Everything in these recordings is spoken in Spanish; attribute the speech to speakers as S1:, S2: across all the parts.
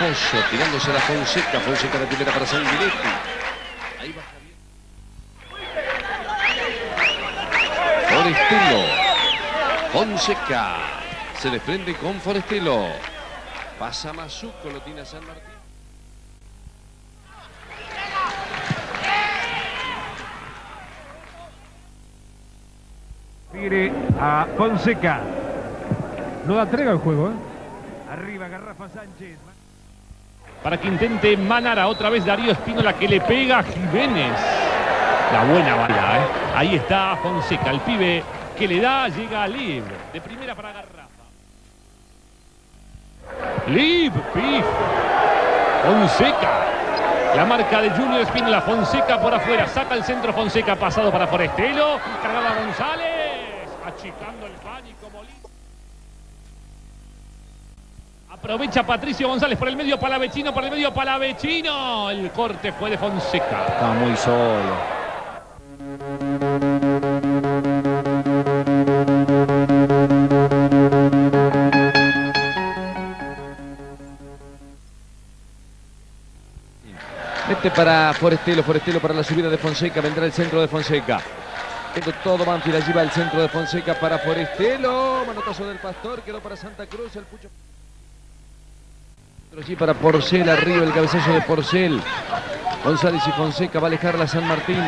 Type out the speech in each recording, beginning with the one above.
S1: Pozo, tirándose la Fonseca. Fonseca de primera para Sanguinetti. Ahí va. Forestelo. Fonseca. Se desprende con Forestelo. Pasa Mazuco, lo tiene San Martín.
S2: Tigre a Fonseca. No da trega el juego, ¿eh? Arriba Garrafa Sánchez.
S3: Para que intente Manara otra vez Darío Espínola que le pega a Jiménez. La buena bala, ¿eh? Ahí está Fonseca, el pibe que le da, llega a Lib. De primera para Garrafa. Lib, pif. Fonseca. La marca de Junior Espínola, Fonseca por afuera, saca el centro Fonseca, pasado para Forestelo, cargada González, achicando el pánico Molina. Aprovecha Patricio González por el medio Palavecino, por el medio Palavecino. El corte fue de Fonseca.
S4: Está muy solo.
S1: Mete para Forestelo, Forestelo para la subida de Fonseca, vendrá el centro de Fonseca. Tengo todo Banfield, allí va el centro de Fonseca para Forestelo. Manotazo del Pastor, quedó para Santa Cruz, el Pucho. Allí para Porcel, arriba el cabezazo de Porcel. González y Fonseca va a alejar la San Martín.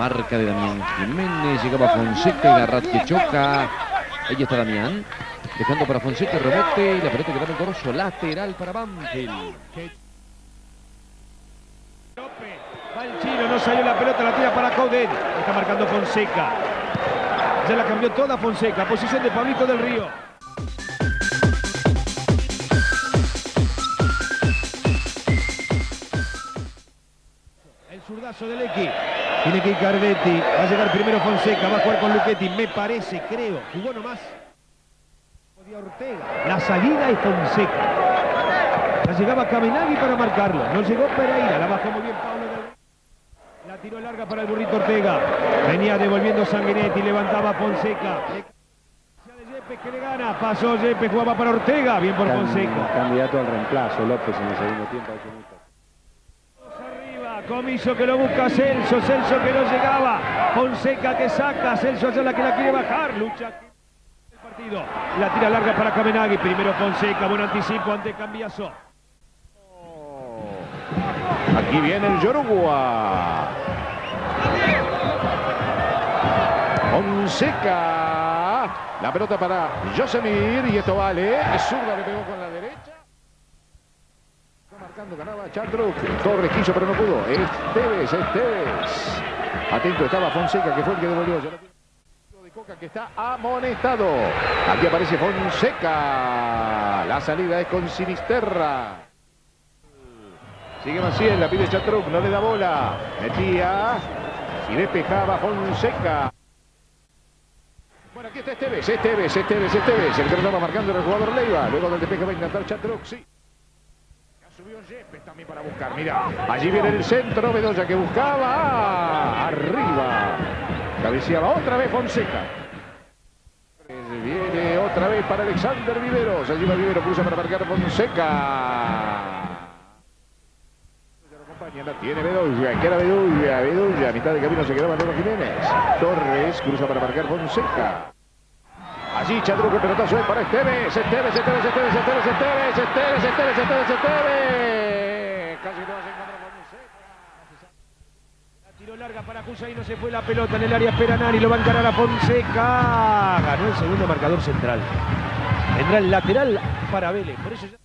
S1: Marca de Damián Jiménez. Llegaba Fonseca y Garrat que choca. Ahí está Damián. Dejando para Fonseca el rebote. Y la pelota queda en el dorso lateral para Banfield.
S2: Va el chino, no salió la pelota, la tira para Coudet. Está marcando Fonseca. Ya la cambió toda Fonseca. Posición de Pablito del Río. Del X. Tiene que ir Cardetti. Va a llegar primero Fonseca. Va a jugar con Luchetti. Me parece, creo. Jugó nomás. Ortega. La salida es Fonseca. La llegaba Caminagui para marcarlo. No llegó Pereira. La bajó muy bien Pablo del La tiró larga para el burrito Ortega. Venía devolviendo Sanguinetti. Levantaba Fonseca. Le- Yepes que le gana. Pasó Yepes. Jugaba para Ortega. Bien por Fonseca.
S4: Candidato al reemplazo, López en el segundo tiempo.
S2: Comiso que lo busca Celso, Celso que no llegaba, Fonseca que saca, Celso allá la que la quiere bajar, lucha el partido, la tira larga para Kamenagi, primero Fonseca, buen anticipo ante Cambiaso.
S5: Aquí viene el Yorugua. Fonseca. La pelota para Yosemir y esto vale. Es zurda, le pegó con la derecha. Marcando, ganaba Chandruk. Torres quiso pero no pudo. Esteves, Esteves. Atento estaba Fonseca que fue el que devolvió. De Coca que está amonestado. Aquí aparece Fonseca. La salida es con Sinisterra. Sigue Maciel, la pide Chatruc, no le da bola. Metía y despejaba Fonseca. Bueno, aquí está Esteves, Esteves, Esteves, Esteves. El que estaba marcando era el jugador Leiva. Luego del despeje va a intentar Chatruc, sí. Allí viene el centro. Bedoya que buscaba. Ah, arriba. Cabeceaba otra vez Fonseca. Viene otra vez para Alexander Viveros. Allí va Vivero, cruza para marcar Fonseca. La tiene Bedoya, que era Bedoya, Bedoya, a mitad de camino se quedaba Nuno Jiménez. Torres cruza para marcar Fonseca. Allí Chandruco, el pelotazo es para Esteves, Esteves, Esteves, Esteves, Esteves, Esteves, Esteves, Esteves, Esteves, Esteves. Casi no se encuentra Fonseca.
S2: La tiró larga para Cusa y no se fue la pelota en el área Peranari, lo va a encarar a Fonseca. Ganó el segundo marcador central. Tendrá el lateral para Vélez, por eso ya...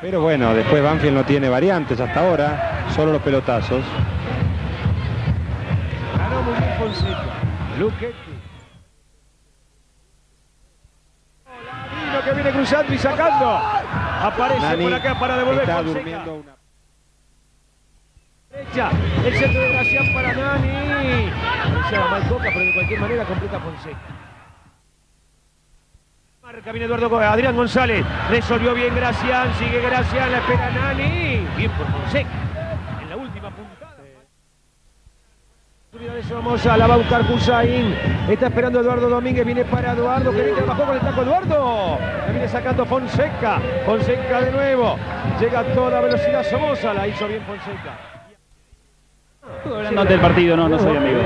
S4: Pero bueno, después Banfield no tiene variantes hasta ahora, solo los pelotazos.
S2: Ganó muy bien Fonseca. Que viene cruzando y sacando. Aparece
S4: Nani
S2: por acá para devolver
S4: está
S2: Fonseca.
S4: durmiendo una...
S2: derecha. El centro de Gracián para Nani. Parecía mal Coca, pero de cualquier manera completa Fonseca. Marca, viene Eduardo Coca. Adrián González. Resolvió bien Gracián. Sigue Gracián. La espera Nani. Bien por Fonseca. En la última puntada. Somoza, la va a buscar Hussein. Está esperando Eduardo Domínguez, viene para Eduardo, que viene bajó con el taco Eduardo. La viene sacando Fonseca. Fonseca de nuevo. Llega a toda velocidad Somoza, la hizo bien Fonseca.
S6: Hablando del partido, no, no soy amigo.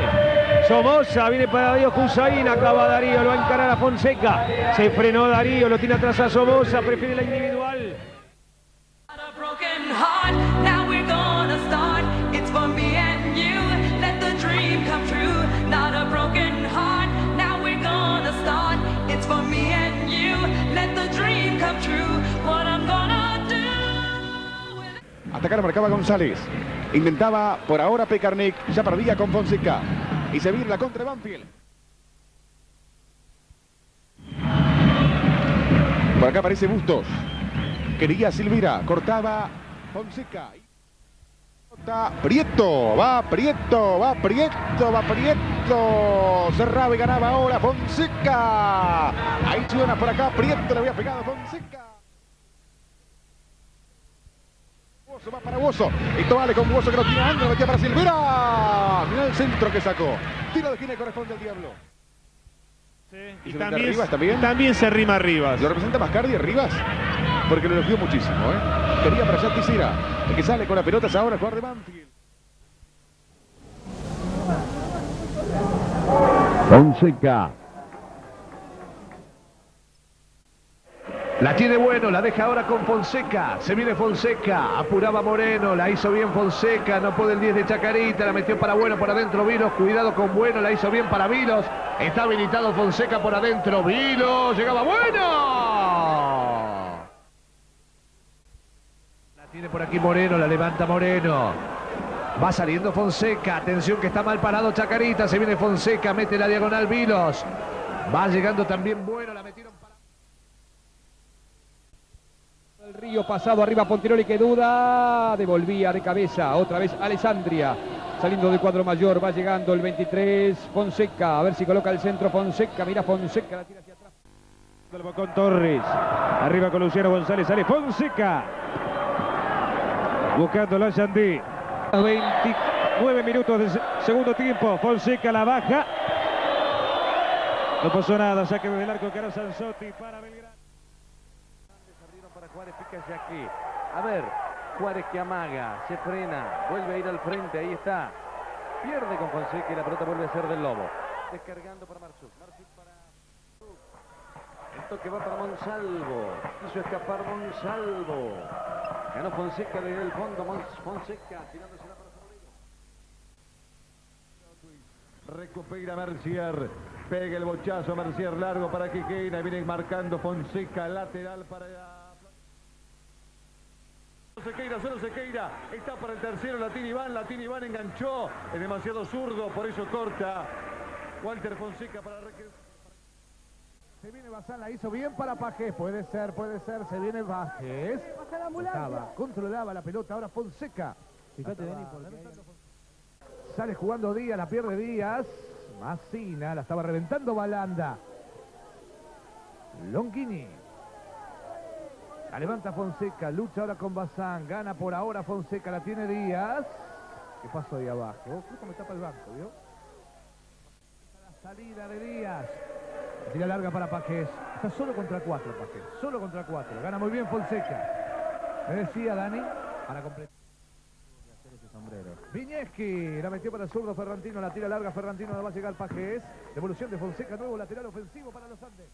S2: Somoza viene para Darío Hussein, acaba Darío, lo va a encarar a Fonseca. Se frenó Darío, lo tiene atrás a Somoza, prefiere la individual.
S7: La marcaba González. Intentaba por ahora Pekarnik. Ya perdía con Fonseca. Y se la contra Banfield. Por acá aparece Bustos. Quería Silvira. Cortaba Fonseca. Prieto. Va Prieto. Va Prieto. Va Prieto. Cerraba y ganaba ahora Fonseca. Ahí suena por acá. Prieto le había pegado Fonseca. Buoso, va para Buoso. Esto vale con Buoso que lo tiene Andro, metía para Silvera. Mirá el centro que sacó. Tiro de esquina y corresponde al Diablo.
S2: Y
S7: Rivas también.
S2: también se rima Rivas.
S7: ¿Lo representa Mascardi a Rivas? Porque lo elogió muchísimo, ¿eh? Quería para allá Tisera. El que sale con la pelota es ahora el jugador de Banfield.
S2: Fonseca. La tiene bueno, la deja ahora con Fonseca. Se viene Fonseca. Apuraba Moreno, la hizo bien Fonseca. No puede el 10 de Chacarita, la metió para bueno por adentro Vilos. Cuidado con bueno, la hizo bien para Vilos. Está habilitado Fonseca por adentro. Vilos, llegaba bueno. La tiene por aquí Moreno, la levanta Moreno. Va saliendo Fonseca. Atención que está mal parado Chacarita. Se viene Fonseca, mete la diagonal Vilos. Va llegando también bueno, la metieron para.
S8: El río pasado arriba Pontiroli que duda, devolvía de cabeza, otra vez Alessandria, saliendo del cuadro mayor, va llegando el 23, Fonseca, a ver si coloca el centro Fonseca, mira Fonseca, la tira hacia atrás.
S2: Del Bocón Torres. Arriba con Luciano González. Sale Fonseca. Buscando la Yandí. 29 minutos de se- segundo tiempo. Fonseca la baja. No pasó nada. Saque desde el arco que era Sanzotti para Belgrano.
S1: Para Juárez, fíjese aquí. A ver, Juárez que amaga, se frena, vuelve a ir al frente, ahí está. Pierde con Fonseca y la pelota vuelve a ser del Lobo. Descargando para Marsuk. Marsuk para... El toque va para Monsalvo. Quiso escapar Monsalvo. Ganó Fonseca desde el fondo. Mons- Fonseca tirándosela para Sabolero.
S9: Recupera Mercier. Pega el bochazo Mercier largo para Quiqueira. Viene marcando Fonseca lateral para. Sequeira, solo Sequeira. Está para el tercero. Latín Iván. Latín Iván enganchó. Es demasiado zurdo. Por eso corta. Walter Fonseca para Reque-
S10: Se viene Bazán, la hizo bien para Pajés. Puede ser, puede ser. Se viene Pajés. Estaba, controlaba la pelota. Ahora Fonseca. Fíjate, Dani, Sale jugando Díaz, la pierde Díaz. Massina, la estaba reventando Balanda. Longini. La levanta Fonseca, lucha ahora con Bazán, gana por ahora Fonseca, la tiene Díaz. ¿Qué pasó ahí abajo? Justo me tapa el banco, ¿vio? La salida de Díaz. Tira larga para Pajés. Está solo contra cuatro, Pajés. Solo contra cuatro. Gana muy bien Fonseca. Me decía Dani, para completar. Viñeski, la metió para el zurdo Ferrantino, la tira larga Ferrantino, no va a llegar Pajés. Devolución de Fonseca, nuevo lateral ofensivo para los Andes.